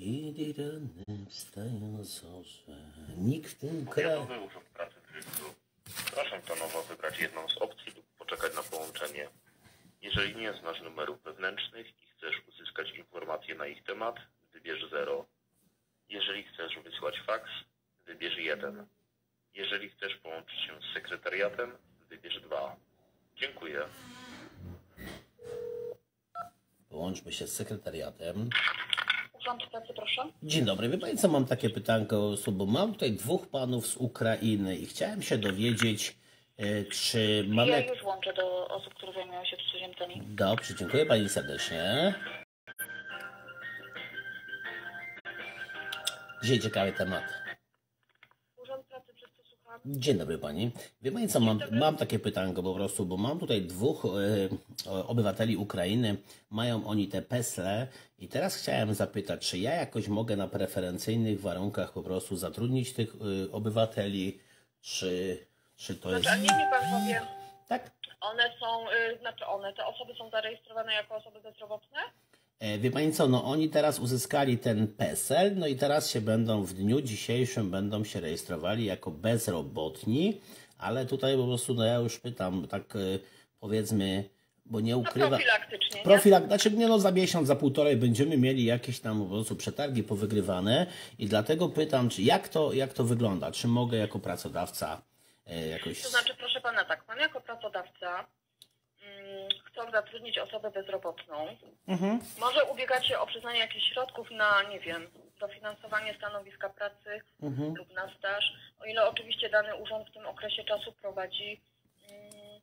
Kiedy rany wstają zorze, nikt w tym kraju... Trybu. Proszę tonowo wybrać jedną z opcji lub poczekać na połączenie. Jeżeli nie znasz numerów wewnętrznych i chcesz uzyskać informacje na ich temat, wybierz 0. Jeżeli chcesz wysłać faks, wybierz 1. Jeżeli chcesz połączyć się z sekretariatem, wybierz 2. Dziękuję. Połączmy się z sekretariatem. Urząd Pracy, proszę. Dzień dobry, wie Pani co, mam takie pytanko, bo mam tutaj dwóch panów z Ukrainy i chciałem się dowiedzieć, e, czy mamy... Ja już łączę do osób, które zajmują się cudzoziemcami. Dobrze, dziękuję Pani serdecznie. Dzisiaj ciekawy temat. Urząd Pracy, przez co słucham? Dzień dobry Pani. Wie Pani co, mam, mam takie pytanko po prostu, bo mam tutaj dwóch e, obywateli Ukrainy, mają oni te PESLE i teraz chciałem zapytać, czy ja jakoś mogę na preferencyjnych warunkach po prostu zatrudnić tych e, obywateli, czy, czy to jest... Znaczy, niech mi pan powie, Tak? one są, y, znaczy one, te osoby są zarejestrowane jako osoby bezrobotne? E, Wie Pani co, no oni teraz uzyskali ten PESEL, no i teraz się będą w dniu dzisiejszym będą się rejestrowali jako bezrobotni, ale tutaj po prostu no ja już pytam, tak e, powiedzmy, bo nie No ukrywa... profilaktycznie, nie? Profilak, znaczy nie no za miesiąc, za półtorej będziemy mieli jakieś tam po prostu przetargi powygrywane i dlatego pytam, czy jak to, jak to wygląda, czy mogę jako pracodawca e, jakoś... To znaczy, proszę pana, tak, pan jako pracodawca chcą zatrudnić osobę bezrobotną, Mhm. może ubiegać się o przyznanie jakichś środków na, nie wiem, dofinansowanie stanowiska pracy Mhm. lub na staż, o ile oczywiście dany urząd w tym okresie czasu prowadzi mm,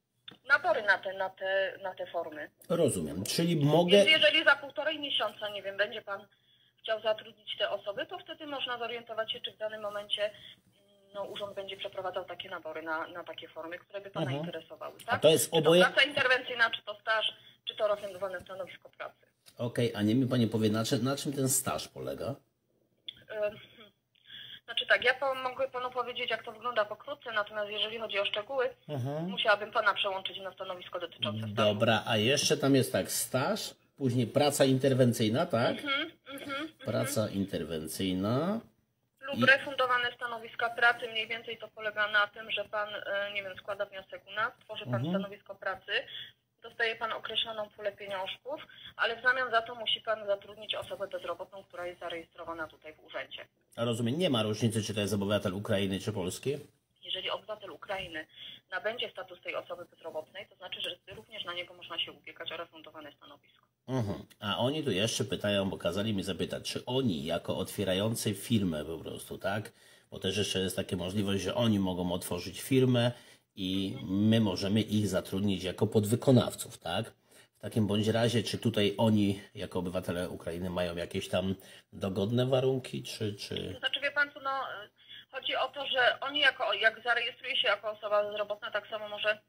nabory na te, na, te, na te formy. Rozumiem, czyli mogę... Więc jeżeli za półtorej miesiąca, nie wiem, będzie pan chciał zatrudnić te osoby, to wtedy można zorientować się, czy w danym momencie mm, no, urząd będzie przeprowadzał takie nabory na, na takie formy, które by pana Mhm. interesowały. A Tak? to jest Czy to oboje... praca interwencyjna, czy to staż, czy to refundowane stanowisko pracy. Okej, a nie mi Pani powie, na, czym- na czym ten staż polega? Znaczy tak, ja pa- mogę panu powiedzieć, jak to wygląda pokrótce, natomiast jeżeli chodzi o szczegóły, musiałabym pana przełączyć na stanowisko dotyczące stażu. Dobra, a jeszcze tam jest tak, staż, później praca interwencyjna, tak? Mhm, mhm. Praca interwencyjna. Lub refundowane stanowiska pracy. Mniej więcej to polega na tym, że pan, e, nie wiem, składa wniosek u nas, tworzy pan Mhm. stanowisko pracy, dostaje pan określoną pulę pieniążków, ale w zamian za to musi pan zatrudnić osobę bezrobotną, która jest zarejestrowana tutaj w urzędzie. A rozumiem, nie ma różnicy, czy to jest obywatel Ukrainy, czy Polski? Jeżeli obywatel Ukrainy nabędzie status tej osoby bezrobotnej, to znaczy, że również na niego można się ubiegać o refundowane stanowisko. Mhm. A oni tu jeszcze pytają, bo kazali mi zapytać, czy oni jako otwierający firmę po prostu, tak? Bo też jeszcze jest taka możliwość, że oni mogą otworzyć firmę i my możemy ich zatrudnić jako podwykonawców, tak? W takim bądź razie, czy tutaj oni jako obywatele Ukrainy mają jakieś tam dogodne warunki, czy... czy... Znaczy, wie pan co, no, chodzi o to, że oni jako, jak zarejestruje się jako osoba bezrobotna, tak samo może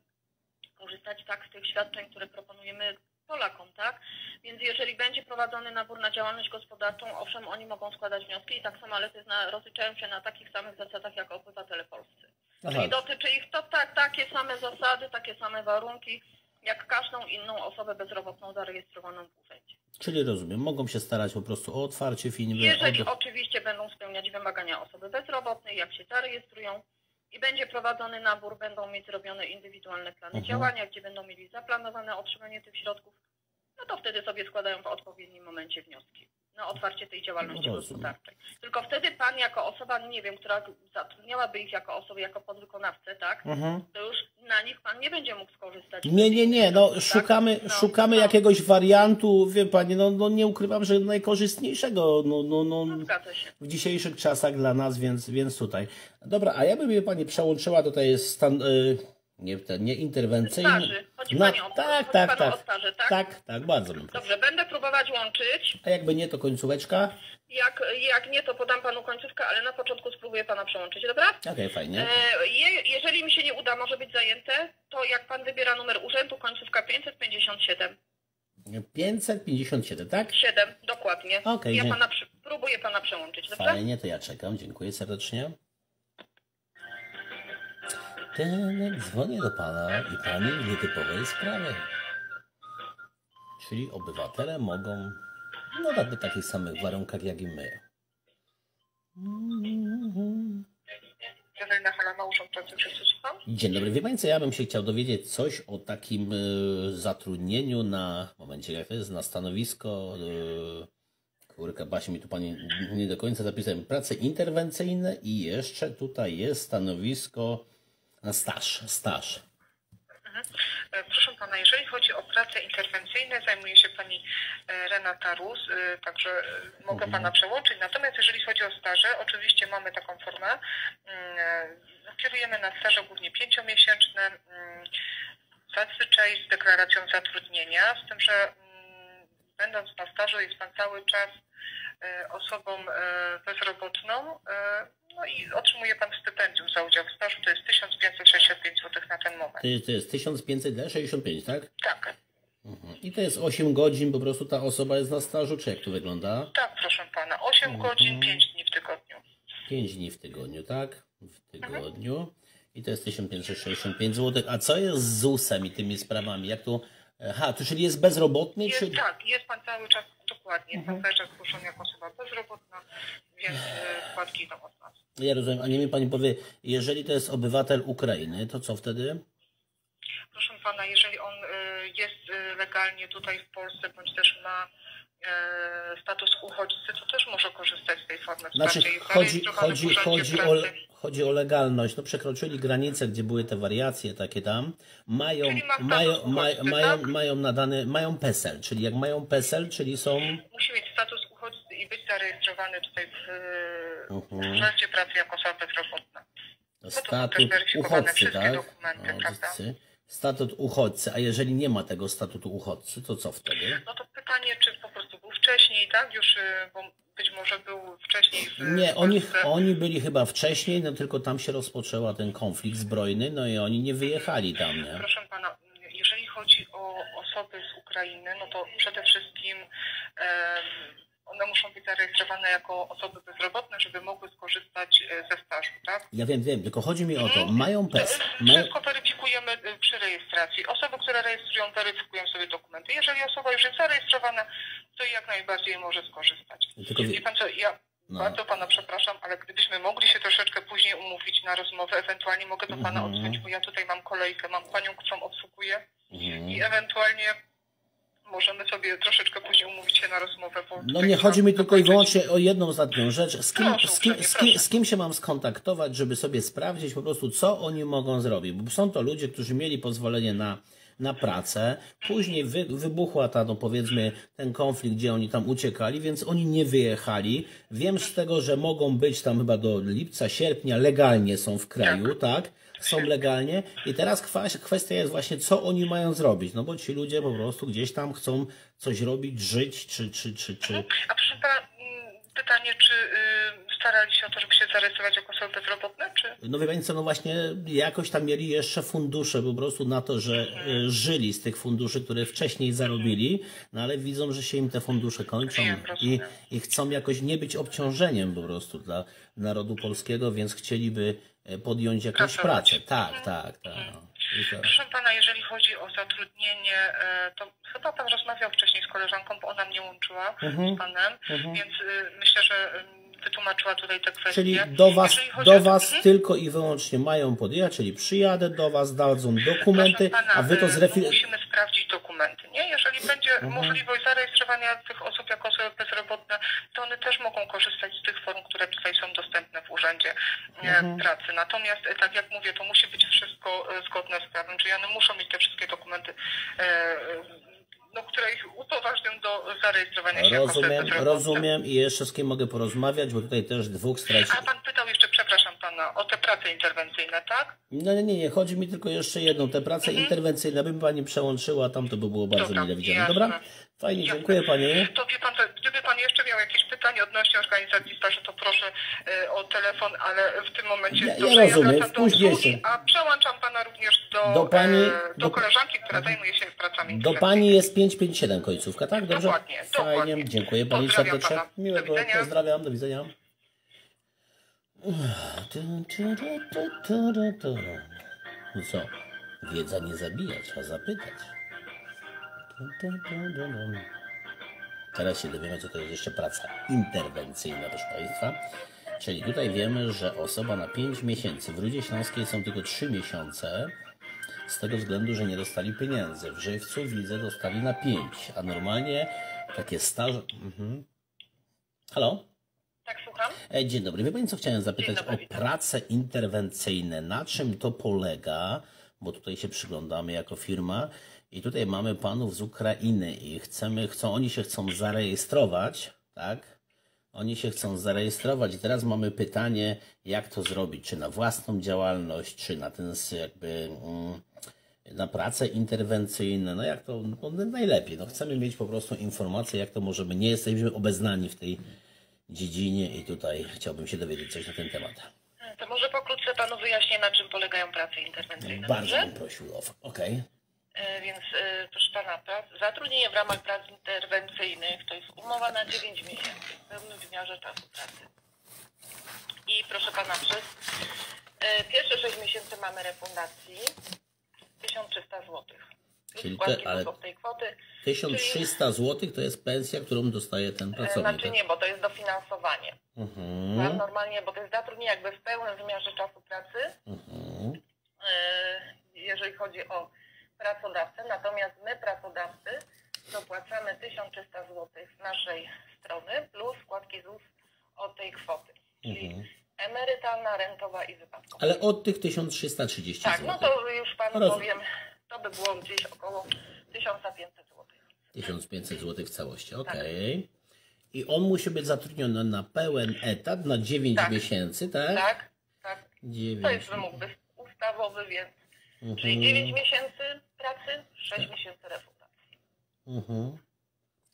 korzystać tak z tych świadczeń, które proponujemy Polakom, tak? Więc jeżeli będzie prowadzony nabór na działalność gospodarczą, owszem, oni mogą składać wnioski i tak samo, ale to jest na, rozliczają się na takich samych zasadach jak obywatele polscy. Czyli dotyczy ich to tak, takie same zasady, takie same warunki, jak każdą inną osobę bezrobotną zarejestrowaną w urzędzie. Czyli rozumiem, mogą się starać po prostu o otwarcie firmy. Jeżeli o... oczywiście będą spełniać wymagania osoby bezrobotnej, jak się zarejestrują i będzie prowadzony nabór, będą mieć zrobione indywidualne plany Mhm. działania, gdzie będą mieli zaplanowane otrzymanie tych środków, no to wtedy sobie składają w odpowiednim momencie wnioski na otwarcie tej działalności No rozumiem. gospodarczej. Tylko wtedy pan jako osoba, nie wiem, która zatrudniałaby ich jako osoby, jako podwykonawcę, tak, Mhm. to już na nich pan nie będzie mógł skorzystać. Nie, nie, nie, no Tak? szukamy, No, szukamy no. jakiegoś wariantu, wie pani, no, no nie ukrywam, że najkorzystniejszego, no, no, no, No, w dzisiejszych czasach dla nas, więc, więc tutaj. Dobra, a ja bym je pani przełączyła, tutaj stan, y, nie, nie interwencyjny. Chodzi Na- pani o- tak, chodzi tak, panu o tak, staże, tak? tak, tak, bardzo bym. Dobrze, będę próbować łączyć. A jakby nie, to końcóweczka? Jak, jak nie, to podam panu końcówkę, ale na początku spróbuję pana przełączyć, dobra? Okej, fajnie. E, je, jeżeli mi się nie uda, może być zajęte, to jak pan wybiera numer urzędu, końcówka 557. 557, tak? 7, dokładnie. Okej, ja pana, przy- próbuję pana przełączyć, dobrze? Fajnie, to ja czekam, dziękuję serdecznie. Ten dzwonię do pana i pani w nietypowej sprawie. Czyli obywatele mogą No tak, w takich samych warunkach jak i my. Dzień dobry, wie Pani co, ja bym się chciał dowiedzieć coś o takim y, zatrudnieniu na, momencie jak to jest, na stanowisko, y, kurka, Basi mi tu Pani nie do końca zapisałem, prace interwencyjne i jeszcze tutaj jest stanowisko staż, staż. E, Proszę pana, jeżeli chodzi o prace interwencyjne, zajmuje się pani e, Renata Rus, e, także mogę Mhm. pana przełączyć. Natomiast jeżeli chodzi o staże, oczywiście mamy taką formę. mm, Kierujemy na staże głównie pięciomiesięczne, mm, zazwyczaj z deklaracją zatrudnienia, z tym, że mm, będąc na stażu jest pan cały czas osobą bezrobotną, no i otrzymuje pan stypendium za udział w stażu, to jest 1565 zł na ten moment. To jest, to jest 1565, tak? Tak, Mhm. I to jest 8 godzin, po prostu ta osoba jest na stażu, czy jak to wygląda? tak, proszę pana. 8 Mhm. godzin, 5 dni w tygodniu. 5 dni w tygodniu, tak? W tygodniu. I to jest 1565 zł. A co jest z ZUS-em i tymi sprawami? Jak to. Aha, to czyli jest bezrobotny, Jest, czy. tak, jest pan cały czas, dokładnie, jest Mhm. pan cały czas zgłoszony jako osoba bezrobotna, więc y, składki idą od nas. Ja rozumiem, a nie mi pani powie, jeżeli to jest obywatel Ukrainy, to co wtedy? Proszę pana, jeżeli on y, jest y, legalnie tutaj w Polsce, bądź też ma y, status uchodźcy, to też może korzystać z tej formy Znaczy, chodzi, chodzi, chodzi, o, chodzi o legalność. No, przekroczyli granice, gdzie były te wariacje takie tam. Mają, status mają, uchodźcy, mają, mają, tak? mają nadany, mają PESEL, czyli jak mają PESEL, czyli są. Musi mieć status uchodźcy i być zarejestrowany tutaj w, Urzędzie Pracy jako osoba bezrobotna. też weryfikowane uchodźcy, tak? dokumenty? Uchodźcy. Statut uchodźcy, a jeżeli nie ma tego statutu uchodźcy, to co wtedy? No to pytanie, czy wcześniej, tak? Już, y, bo być może był wcześniej w Nie, oni, oni byli chyba wcześniej, no tylko tam się rozpoczęła ten konflikt zbrojny, no i oni nie wyjechali tam, nie? Proszę pana, jeżeli chodzi o osoby z Ukrainy, no to przede wszystkim em, one muszą być zarejestrowane jako osoby bezrobotne, żeby mogły skorzystać e, ze stażu, tak? Ja wiem, wiem, tylko chodzi mi o to, Mhm. mają PES, e, mają, Wszystko weryfikujemy e, przy rejestracji. Osoby, które rejestrują, weryfikują sobie dokumenty. Jeżeli osoba już jest zarejestrowana, to jak najbardziej może skorzystać. Tylko wie- pan co, ja No. bardzo pana przepraszam, ale gdybyśmy mogli się troszeczkę później umówić na rozmowę, ewentualnie mogę do pana odzwonić, bo ja tutaj mam kolejkę, mam panią, którą obsługuję Mhm. i ewentualnie możemy sobie troszeczkę później umówić się na rozmowę. No nie chodzi mi tylko i wyłącznie o jedną ostatnią rzecz. Z kim, Proszę z, kim, z, kim, z kim się mam skontaktować, żeby sobie sprawdzić po prostu, co oni mogą zrobić? Bo są to ludzie, którzy mieli pozwolenie na, na pracę, później wy, wybuchła ta, no powiedzmy, ten konflikt, gdzie oni tam uciekali, więc oni nie wyjechali. Wiem z tego, że mogą być tam chyba do lipca, sierpnia, legalnie są w kraju, tak? Są legalnie. I teraz kwestia jest właśnie, co oni mają zrobić, no bo ci ludzie po prostu gdzieś tam chcą coś robić, żyć, czy, czy, czy, czy, A proszę pana, mm, pytanie, czy y, starali się o to, żeby się zarejestrować jako osoby bezrobotne, czy... No wie pani co, no właśnie jakoś tam mieli jeszcze fundusze po prostu na to, że e, żyli z tych funduszy, które wcześniej zarobili, no ale widzą, że się im te fundusze kończą i, i chcą jakoś nie być obciążeniem po prostu dla narodu polskiego, więc chcieliby podjąć jakąś Pracować. pracę. Tak, tak, tak. I tak. Proszę pana, jeżeli chodzi o zatrudnienie, e, to chyba pan rozmawiał wcześniej z koleżanką, bo ona mnie łączyła Mhm, z panem, więc y, myślę, że wytłumaczyła tutaj. Czyli do was, do was Mhm. tylko i wyłącznie mają podjechać, czyli przyjadę do was, dadzą dokumenty, pana, a wy to y, zrefi... Musimy sprawdzić dokumenty, nie? Jeżeli będzie Mhm. możliwość zarejestrowania tych osób jako osoby bezrobotne, to one też mogą korzystać z tych form, które tutaj są dostępne w Urzędzie e, Mhm. Pracy. Natomiast, e, tak jak mówię, to musi być wszystko e, zgodne z prawem, czyli one muszą mieć te wszystkie dokumenty, e, e, no, które ich upoważnią do zarejestrowania się Rozumiem, rozumiem i jeszcze z kim mogę porozmawiać, bo tutaj też dwóch straci... A pan pytał jeszcze, przepraszam pana, o te prace interwencyjne, tak? No nie, nie, nie, chodzi mi tylko jeszcze jedną, te prace interwencyjne, bym pani przełączyła, tam to by było bardzo Dobra, mile widziane. jasne. Dobra? Fajnie, Jasne. dziękuję pani. To wie pan, co, gdyby pan jeszcze miał jakieś pytanie odnośnie organizacji staży, to proszę e, o telefon, ale w tym momencie Ja- ja dobrze, rozumiem, wracam w do a przełączam pana również do, Do pani- e, do, do- koleżanki, która zajmuje się pracami Do pani jest 557 końcówka, tak? Dobrze? Dokładnie, Fajnie, dokładnie. dziękuję pani serdecznie. Do Miłego, widzenia. pozdrawiam, do widzenia. Co? Wiedza nie zabija, trzeba zapytać. Teraz się dowiemy, co to jest jeszcze praca interwencyjna, proszę Państwa. Czyli tutaj wiemy, że osoba na 5 miesięcy, w Rudzie Śląskiej są tylko 3 miesiące, z tego względu, że nie dostali pieniędzy. W Żywcu widzę, dostali na 5, a normalnie takie staże... Mhm. Halo? Słucham? E, Dzień dobry. Wie Pani, co chciałem zapytać dobry, o witam. prace interwencyjne. Na czym to polega? Bo tutaj się przyglądamy jako firma i tutaj mamy panów z Ukrainy i chcemy, chcą, oni się chcą zarejestrować, tak? Oni się chcą zarejestrować i teraz mamy pytanie, jak to zrobić? Czy na własną działalność, czy na ten jakby mm, na prace interwencyjne? No jak to no, najlepiej? No chcemy mieć po prostu informację, jak to możemy. Nie jesteśmy obeznani w tej dziedzinie i tutaj chciałbym się dowiedzieć coś na ten temat. To może pokrótce panu wyjaśnię, na czym polegają prace interwencyjne. Bardzo dobrze? bym prosił o. Okej. E, Więc e, proszę pana, prac, zatrudnienie w ramach prac interwencyjnych to jest umowa na 9 miesięcy w pełnym wymiarze czasu pracy. I proszę pana, przez e, pierwsze 6 miesięcy mamy refundacji 1300 zł. Czyli te- ale- tej kwoty. 1300 zł to jest pensja, którą dostaje ten E, pracownik. Znaczy nie, bo to jest dofinansowanie. Mhm. normalnie, bo to jest zatrudnienie jakby w pełnym wymiarze czasu pracy, Mhm. e, jeżeli chodzi o pracodawcę, natomiast my pracodawcy dopłacamy 1300 zł z naszej strony plus składki ZUS od tej kwoty, czyli Mhm. emerytalna, rentowa i wypadkowa. Ale od tych 1330 Tak, zł. no to już panu Rozumiem. powiem, to by było gdzieś około 1500 zł. 1500 zł w całości, Tak. okej. I on musi być zatrudniony na pełen etat na 9 Tak. miesięcy, tak? Tak, tak. 9. To jest wymóg ustawowy, więc Mhm. czyli 9 miesięcy pracy, 6 miesięcy refundacji. Mhm.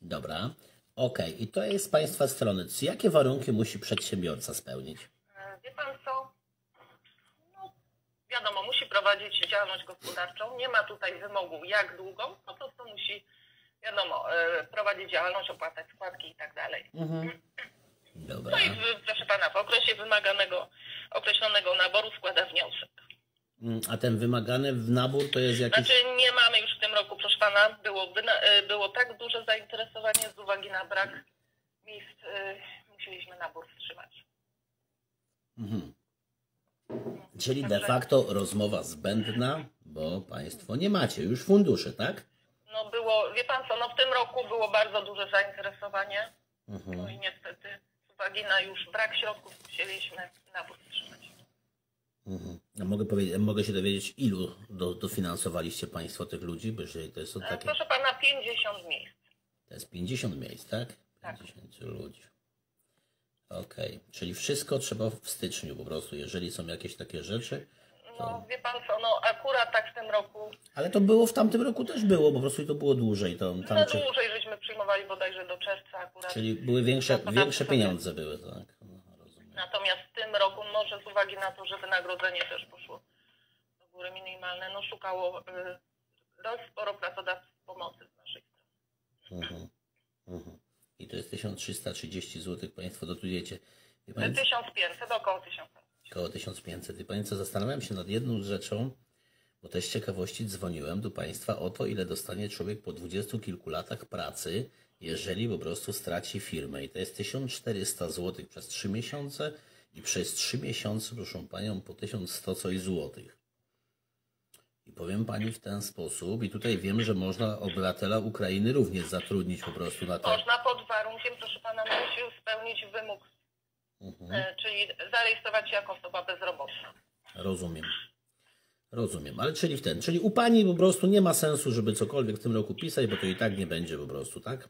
Dobra. Okej, i to jest z Państwa strony. Jakie warunki musi przedsiębiorca spełnić? E, Wie pan co? Wiadomo, musi prowadzić działalność gospodarczą. Nie ma tutaj wymogu jak długo, po prostu musi, wiadomo, e, prowadzić działalność, opłacać składki i tak dalej. Mhm. Dobra. No i proszę pana, w okresie wymaganego, określonego naboru składa wniosek. Mm, A ten wymagany w nabór to jest jakiś... Znaczy nie mamy już w tym roku, proszę pana, było, e, było tak duże zainteresowanie z uwagi na brak miejsc, e, musieliśmy nabór wstrzymać. Mhm. Czyli de Także- facto rozmowa zbędna, bo Państwo nie macie już funduszy, tak? No było, wie pan co, no w tym roku było bardzo duże zainteresowanie. No Mhm. i niestety z uwagi na już brak środków musieliśmy nabór wstrzymać. Mhm. A mogę, powiedzieć, mogę się dowiedzieć, ilu do, dofinansowaliście Państwo tych ludzi? Bo jeżeli to jest E, takie... Proszę pana, 50 miejsc. To jest 50 miejsc, tak? Tak. 50 ludzi. Okej, czyli wszystko trzeba w styczniu po prostu, jeżeli są jakieś takie rzeczy. No wie pan co, no akurat tak w tym roku, Ale to było w tamtym roku też było, po prostu to było dłużej. To, tam, no czy, dłużej żeśmy przyjmowali bodajże do czerwca akurat. czyli były większe, No to większe sobie- pieniądze były, tak? No. Natomiast w tym roku, może z uwagi na to, że wynagrodzenie też poszło do góry minimalne, no szukało y, dość sporo pracodawców pomocy z naszej strony. Mhm. Mhm. To jest 1330 zł, Państwo dotujecie. Wie Pani, 1500, około 1000. Około 1500. I Panie co, zastanawiam się nad jedną rzeczą, bo też z ciekawości dzwoniłem do Państwa o to, ile dostanie człowiek po dwudziestu kilku latach pracy, jeżeli po prostu straci firmę. I to jest 1400 zł przez 3 miesiące i przez 3 miesiące, proszę Panią, po 1100 coś złotych. I powiem Pani w ten sposób, i tutaj wiem, że można obywatela Ukrainy również zatrudnić po prostu na te... Można pod warunkiem, proszę pana, musi spełnić wymóg, Mhm. e, czyli zarejestrować się jako osoba bezrobotna. Rozumiem. Rozumiem, ale czyli w ten, czyli u Pani po prostu nie ma sensu, żeby cokolwiek w tym roku pisać, bo to i tak nie będzie po prostu, tak?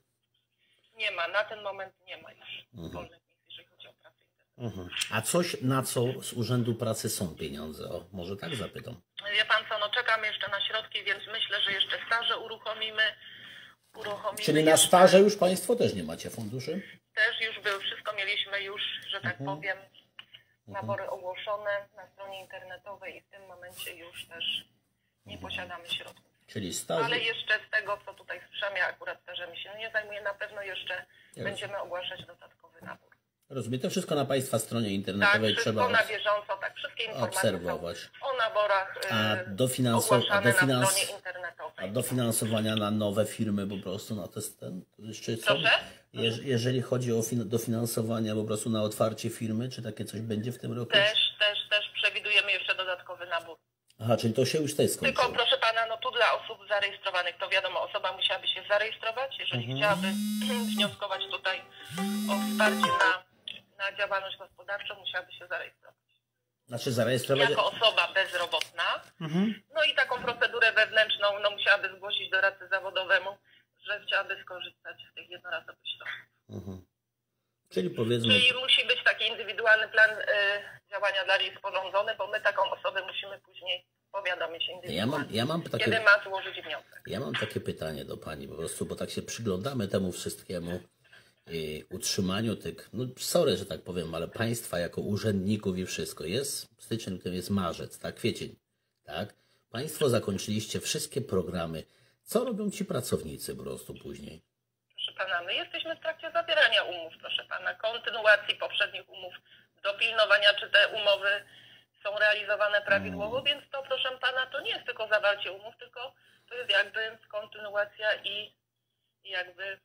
Nie ma, na ten moment nie ma już Mhm. wolnych miejsc, jeżeli chodzi o pracę internetową. A coś, na co z Urzędu Pracy są pieniądze? O, może tak zapytam. Wie pan co, no czekam jeszcze na środki, więc myślę, że jeszcze staże uruchomimy. uruchomimy Czyli na jeszcze. staże już Państwo też nie macie funduszy? Też już był, wszystko mieliśmy już, że tak Mhm. powiem, nabory ogłoszone na stronie internetowej i w tym momencie już też nie posiadamy środków. Czyli staże. Ale jeszcze z tego, co tutaj słyszałem, ja akurat stażem się nie zajmuję, na pewno jeszcze będziemy ogłaszać dodatkowy nabór. Rozumiem, to wszystko na Państwa stronie Tak, internetowej wszystko trzeba na bieżąco, tak, wszystkie informacje obserwować. o naborach A y, dofinansow- a na dofinans- internetowej. A dofinansowania na nowe firmy po prostu, to jest ten, jeszcze co? Jeż- Jeżeli chodzi o fin- dofinansowania po prostu na otwarcie firmy, czy takie coś będzie w tym roku? Też, też, też przewidujemy jeszcze dodatkowy nabór. Aha, czyli to się już Tylko skończyło. proszę pana, no tu dla osób zarejestrowanych, to wiadomo, osoba musiałaby się zarejestrować, jeżeli Mhm. chciałaby wnioskować tutaj o wsparcie na, na działalność gospodarczą, musiałaby się zarejestrować. Znaczy zarejestrować... Jako osoba bezrobotna, Mhm. no i taką procedurę wewnętrzną, no musiałaby zgłosić doradcy zawodowemu, że chciałaby skorzystać z tych jednorazowych środków. Mhm. Czyli powiedzmy... Czyli musi być taki indywidualny plan y, działania dla niej sporządzony, bo my taką osobę musimy później powiadomić Ja indywidualnie, mam, ja mam takie... kiedy ma złożyć wniosek. Ja mam takie pytanie do Pani po prostu, bo tak się przyglądamy temu wszystkiemu utrzymaniu tych, no sorry, że tak powiem, ale państwa jako urzędników i wszystko. Jest styczeń, to jest marzec, tak, kwiecień, tak? Państwo zakończyliście wszystkie programy. Co robią ci pracownicy po prostu później? Proszę pana, my jesteśmy w trakcie zawierania umów, proszę pana, kontynuacji poprzednich umów, dopilnowania, czy te umowy są realizowane prawidłowo, więc to, proszę pana, to nie jest tylko zawarcie umów, tylko to jest jakby kontynuacja i jakby mm,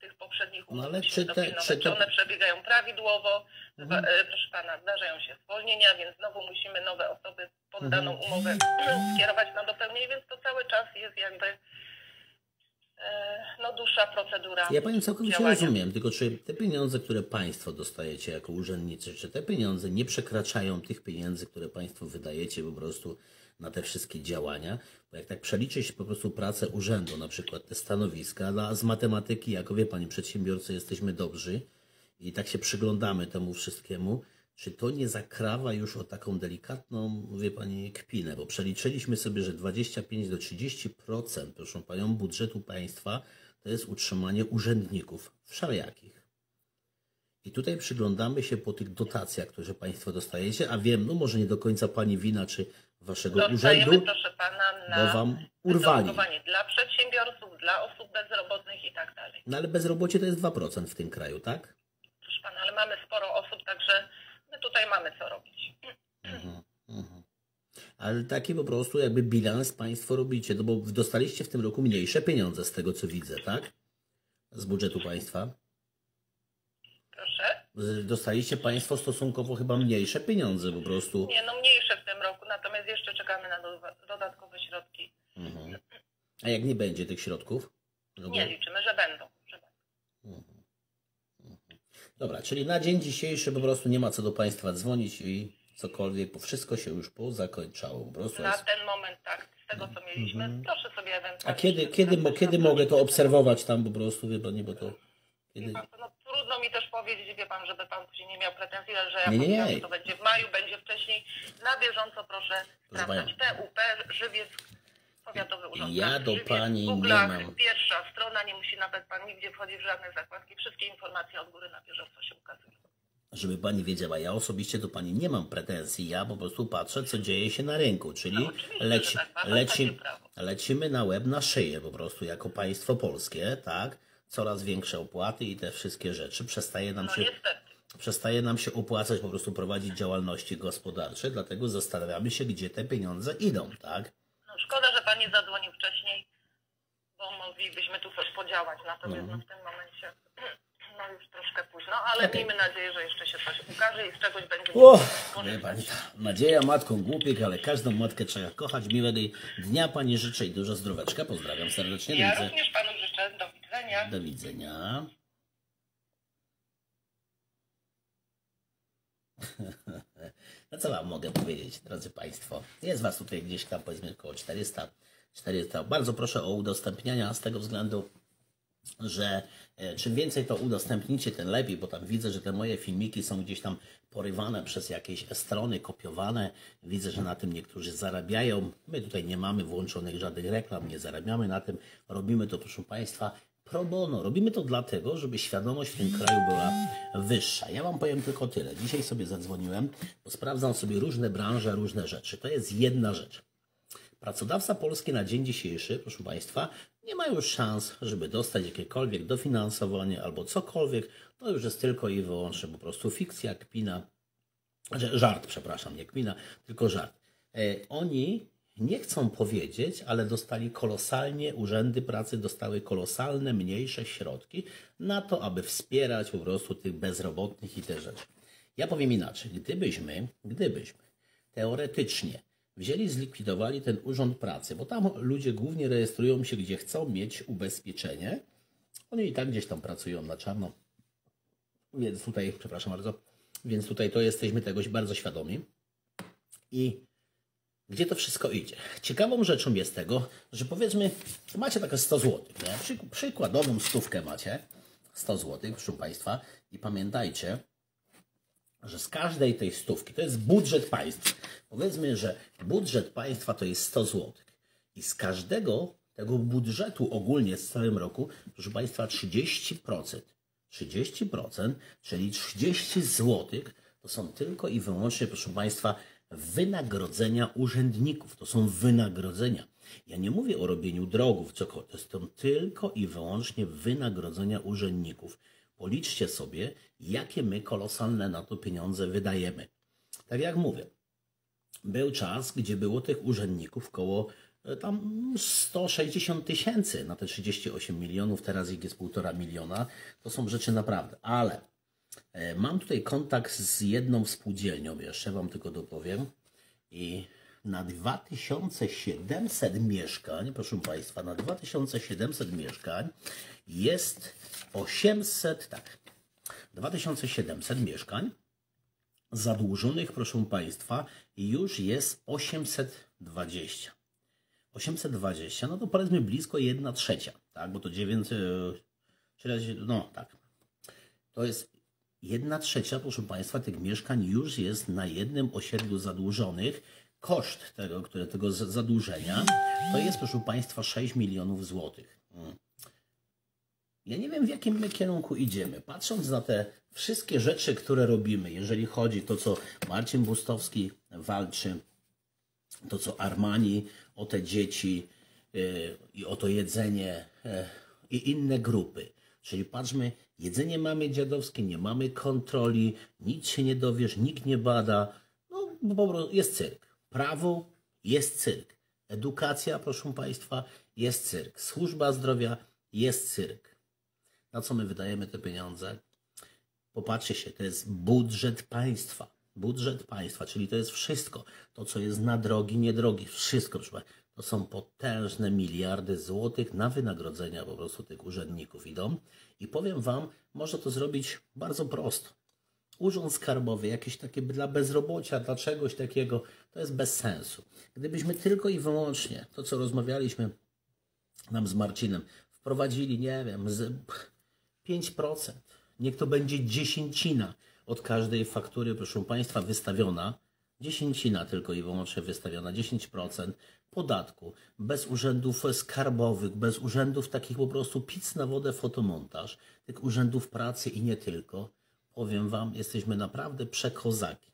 tych poprzednich umów No ale czy te- czy czy one przebiegają prawidłowo, Mhm. E, proszę pana, zdarzają się zwolnienia, więc znowu musimy nowe osoby pod Mhm. daną umowę skierować na dopełnienie, więc to cały czas jest jakby e, no dłuższa procedura. Ja Pani całkowicie działania. rozumiem, tylko czy te pieniądze, które Państwo dostajecie jako urzędnicy, czy te pieniądze nie przekraczają tych pieniędzy, które Państwo wydajecie po prostu na te wszystkie działania? Bo jak tak przeliczyć po prostu pracę urzędu, na przykład te stanowiska, a z matematyki, jako wie Pani, przedsiębiorcy jesteśmy dobrzy i tak się przyglądamy temu wszystkiemu, czy to nie zakrawa już o taką delikatną, wie Pani, kpinę? Bo przeliczyliśmy sobie, że 25 do 30%, proszę Panią, budżetu państwa to jest utrzymanie urzędników wszelakich. I tutaj przyglądamy się po tych dotacjach, które Państwo dostajecie, a wiem, no może nie do końca Pani wina, czy Waszego Dostajemy, urzędu, proszę pana, bo na Wam urwali. dla przedsiębiorców, dla osób bezrobotnych i tak dalej. No ale bezrobocie to jest 2% w tym kraju, tak? Proszę pana, ale mamy sporo osób, także my tutaj mamy co robić. Mhm, mhm. Ale taki po prostu jakby bilans Państwo robicie, no bo dostaliście w tym roku mniejsze pieniądze z tego, co widzę, tak? Z budżetu państwa. Proszę. Z- Dostaliście Państwo stosunkowo chyba mniejsze pieniądze po prostu. Nie, no mniejsze w tym roku, natomiast jeszcze czekamy na do, dodatkowe środki. Mhm. A jak nie będzie tych środków? Nie liczymy, że będą. Że będą. Mhm. Mhm. Dobra, czyli na dzień dzisiejszy po prostu nie ma co do Państwa dzwonić i cokolwiek, bo wszystko się już pozakończało. Po prostu Na jest... ten moment tak, z tego co mieliśmy, Mhm. proszę sobie A ewentualnie... kiedy, jeszcze kiedy, kiedy na mogę to obserwować tam po prostu, wie Pan, nie, bo to... Kiedy... No, trudno mi też powiedzieć, wie pan, żeby pan później nie miał pretensji, ale że ja Nie, nie, nie. to będzie w maju, będzie wcześniej. Na bieżąco proszę sprawdzać PUP, Żywiec, Powiatowy Urząd Ja do Żywiec, pani nie mam. Pierwsza strona, nie musi nawet pan nigdzie wchodzić w żadne zakładki. Wszystkie informacje od góry na bieżąco się ukazują. Żeby Pani wiedziała, ja osobiście do Pani nie mam pretensji, ja po prostu patrzę, co dzieje się na rynku, czyli No, leci, tak, leci, lecimy na łeb, na szyję po prostu, jako państwo polskie, tak? Coraz większe opłaty i te wszystkie rzeczy. Przestaje nam No się niestety. przestaje nam się opłacać po prostu prowadzić działalności gospodarcze, dlatego zastanawiamy się, gdzie te pieniądze idą, tak? No, szkoda, że pan nie zadzwonił wcześniej, bo moglibyśmy tu coś podziałać. Natomiast Mhm. no, w tym momencie no już troszkę późno, ale Okej. miejmy nadzieję, że jeszcze się coś ukaże i z czegoś będzie O, wie pani, ta nadzieja matką głupich, ale każdą matkę trzeba kochać. Miłego dnia Pani życzę i dużo zdroweczka. Pozdrawiam serdecznie. Ja również panu życzę. Do widzenia. Do widzenia. No co Wam mogę powiedzieć, drodzy Państwo? Jest Was tutaj gdzieś tam powiedzmy około 400. 400. Bardzo proszę o udostępniania z tego względu, że e, czym więcej to udostępnicie, tym lepiej, bo tam widzę, że te moje filmiki są gdzieś tam porywane przez jakieś strony, kopiowane. Widzę, że na tym niektórzy zarabiają. My tutaj nie mamy włączonych żadnych reklam, nie zarabiamy na tym. Robimy to, proszę Państwa, pro bono. Robimy to dlatego, żeby świadomość w tym kraju była wyższa. Ja Wam powiem tylko tyle. Dzisiaj sobie zadzwoniłem, bo sprawdzam sobie różne branże, różne rzeczy. To jest jedna rzecz. Pracodawca polski na dzień dzisiejszy, proszę Państwa, nie ma już szans, żeby dostać jakiekolwiek dofinansowanie albo cokolwiek. To już jest tylko i wyłącznie po prostu fikcja, kpina, żart, przepraszam, nie kpina, tylko żart. E, oni nie chcą powiedzieć, ale dostali kolosalnie, urzędy pracy dostały kolosalne, mniejsze środki na to, aby wspierać po prostu tych bezrobotnych i te rzeczy. Ja powiem inaczej. Gdybyśmy, gdybyśmy teoretycznie wzięli, zlikwidowali ten urząd pracy, bo tam ludzie głównie rejestrują się, gdzie chcą mieć ubezpieczenie, oni i tak gdzieś tam pracują na czarno, więc tutaj, przepraszam bardzo, więc tutaj to jesteśmy tego bardzo świadomi. I gdzie to wszystko idzie? Ciekawą rzeczą jest tego, że powiedzmy, macie takie 100 zł, przykładową stówkę macie, 100 zł, proszę Państwa, i pamiętajcie, że z każdej tej stówki, to jest budżet państwa. Powiedzmy, że budżet państwa to jest 100 zł. I z każdego tego budżetu ogólnie w całym roku, proszę Państwa, 30%. 30%, czyli 30 zł, to są tylko i wyłącznie, proszę Państwa, wynagrodzenia urzędników. To są wynagrodzenia. Ja nie mówię o robieniu drogów, cokolwiek. To są tylko i wyłącznie wynagrodzenia urzędników. Policzcie sobie, jakie my kolosalne na to pieniądze wydajemy. Tak jak mówię, był czas, gdzie było tych urzędników koło e, tam 160 tysięcy na te 38 milionów, teraz ich jest półtora miliona. To są rzeczy naprawdę, ale e, mam tutaj kontakt z jedną spółdzielnią, jeszcze Wam tylko dopowiem i na 2700 mieszkań, proszę Państwa, na 2700 mieszkań jest 800, tak, 2700 mieszkań zadłużonych, proszę Państwa, już jest 820. 820, no to powiedzmy blisko 1 trzecia, tak, bo to 900, no tak, to jest 1 trzecia, proszę Państwa, tych mieszkań już jest na jednym osiedlu zadłużonych. Koszt tego, które, tego zadłużenia to jest, proszę Państwa, 6 milionów złotych. Hmm. Ja nie wiem, w jakim my kierunku idziemy. Patrząc na te wszystkie rzeczy, które robimy, jeżeli chodzi to, co Marcin Bustowski walczy, to, co Armani, o te dzieci yy, i o to jedzenie yy, i inne grupy. Czyli patrzmy, jedzenie mamy dziadowskie, nie mamy kontroli, nic się nie dowiesz, nikt nie bada. No, po prostu jest cyrk. Prawo jest cyrk. Edukacja, proszę Państwa, jest cyrk. Służba zdrowia jest cyrk. Na co my wydajemy te pieniądze? Popatrzcie się, to jest budżet państwa. Budżet państwa, czyli to jest wszystko. To, co jest na drogi, nie drogi, wszystko. To są potężne miliardy złotych na wynagrodzenia po prostu tych urzędników idą. I powiem Wam, można to zrobić bardzo prosto. Urząd Skarbowy, jakieś takie dla bezrobocia, dla czegoś takiego, to jest bez sensu. Gdybyśmy tylko i wyłącznie to, co rozmawialiśmy nam z Marcinem, wprowadzili, nie wiem, z 5%. Niech to będzie dziesięcina od każdej faktury, proszę Państwa, wystawiona. Dziesięcina tylko i wyłącznie wystawiona, 10% podatku, bez urzędów skarbowych, bez urzędów takich po prostu pic na wodę, fotomontaż, tych urzędów pracy i nie tylko. Powiem Wam, jesteśmy naprawdę przekozaki.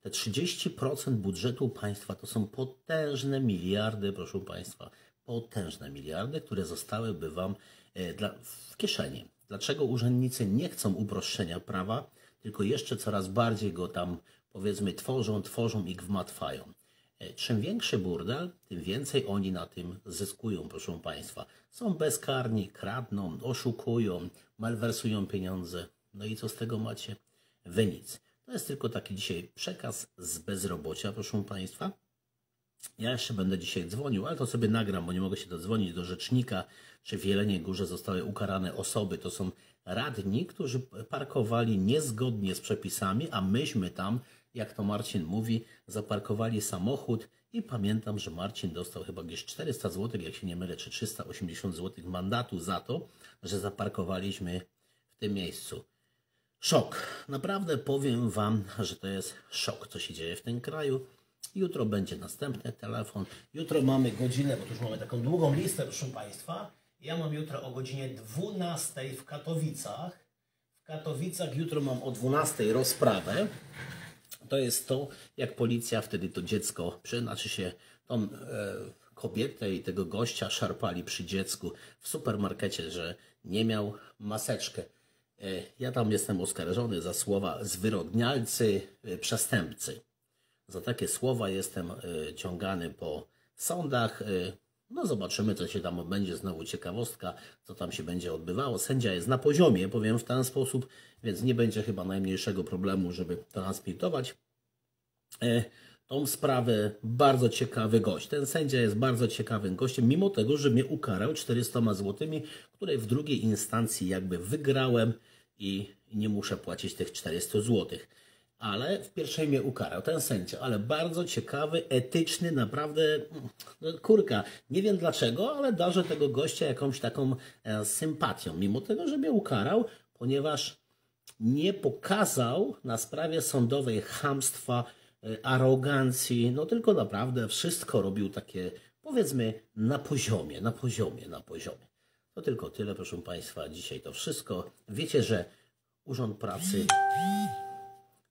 Te 30% budżetu państwa to są potężne miliardy, proszę Państwa, potężne miliardy, które zostałyby Wam e, dla, w kieszeni. Dlaczego urzędnicy nie chcą uproszczenia prawa, tylko jeszcze coraz bardziej go tam, powiedzmy, tworzą, tworzą i gmatwają? E, czym większy burdel, tym więcej oni na tym zyskują, proszę Państwa. Są bezkarni, kradną, oszukują, malwersują pieniądze. No i co z tego macie? Wy nic. To jest tylko taki dzisiaj przekaz z bezrobocia, proszę Państwa. Ja jeszcze będę dzisiaj dzwonił, ale to sobie nagram, bo nie mogę się dodzwonić do rzecznika, czy w Jeleniej Górze zostały ukarane osoby. To są radni, którzy parkowali niezgodnie z przepisami, a myśmy tam, jak to Marcin mówi, zaparkowali samochód i pamiętam, że Marcin dostał chyba gdzieś 400 zł, jak się nie mylę, czy 380 zł mandatu za to, że zaparkowaliśmy w tym miejscu. Szok. Naprawdę powiem Wam, że to jest szok, co się dzieje w tym kraju. Jutro będzie następny telefon. Jutro mamy godzinę, bo tu już mamy taką długą listę, proszę Państwa. Ja mam jutro o godzinie 12 w Katowicach. W Katowicach jutro mam o 12 rozprawę. To jest to, jak policja wtedy to dziecko, znaczy się tą e, kobietę i tego gościa szarpali przy dziecku w supermarkecie, że nie miał maseczkę. E, ja tam jestem oskarżony za słowa zwyrodnialcy, e, przestępcy Za takie słowa jestem y, ciągany po sądach. No zobaczymy, co się tam odbędzie. Znowu ciekawostka, co tam się będzie odbywało. Sędzia jest na poziomie, powiem w ten sposób, więc nie będzie chyba najmniejszego problemu, żeby transmitować e, tą sprawę. Bardzo ciekawy gość. Ten sędzia jest bardzo ciekawym gościem, mimo tego, że mnie ukarał 400 złotymi, które w drugiej instancji jakby wygrałem i nie muszę płacić tych 400 złotych ale w pierwszej mnie ukarał ten sędzia, ale bardzo ciekawy, etyczny, naprawdę no, kurka. Nie wiem dlaczego, ale darzę tego gościa jakąś taką e, sympatią, mimo tego, że mnie ukarał, ponieważ nie pokazał na sprawie sądowej hamstwa, e, arogancji, no tylko naprawdę wszystko robił takie, powiedzmy, na poziomie, na poziomie, na poziomie. To tylko tyle, proszę Państwa, dzisiaj to wszystko. Wiecie, że Urząd Pracy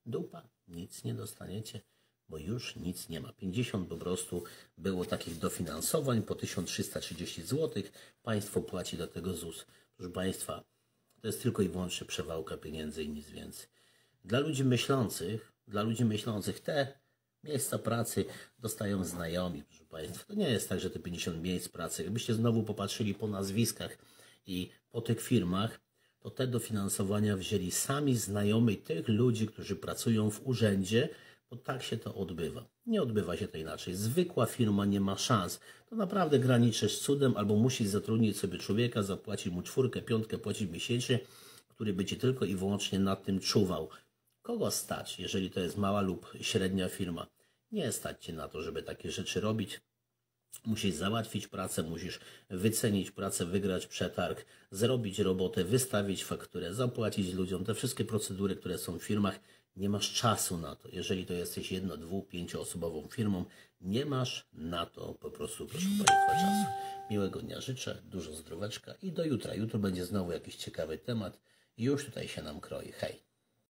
dupa, nic nie dostaniecie, bo już nic nie ma. 50 po prostu było takich dofinansowań po 1330 zł. Państwo płaci do tego ZUS. Proszę Państwa, to jest tylko i wyłącznie przewałka pieniędzy i nic więcej. Dla ludzi myślących, dla ludzi myślących te miejsca pracy dostają znajomi, proszę Państwa. To nie jest tak, że te 50 miejsc pracy, jakbyście znowu popatrzyli po nazwiskach i po tych firmach, to te dofinansowania wzięli sami znajomi tych ludzi, którzy pracują w urzędzie, bo tak się to odbywa. Nie odbywa się to inaczej. Zwykła firma nie ma szans. To naprawdę graniczy z cudem, albo musisz zatrudnić sobie człowieka, zapłacić mu czwórkę, piątkę, płacić miesięcznie, który by ci tylko i wyłącznie nad tym czuwał. Kogo stać, jeżeli to jest mała lub średnia firma? Nie stać cię na to, żeby takie rzeczy robić. Musisz załatwić pracę, musisz wycenić pracę, wygrać przetarg, zrobić robotę, wystawić fakturę, zapłacić ludziom. Te wszystkie procedury, które są w firmach, nie masz czasu na to. Jeżeli to jesteś jedno, dwu, pięcioosobową firmą, nie masz na to po prostu, proszę Państwa, czasu. Miłego dnia życzę, dużo zdroweczka i do jutra. Jutro będzie znowu jakiś ciekawy temat. Już tutaj się nam kroi. Hej!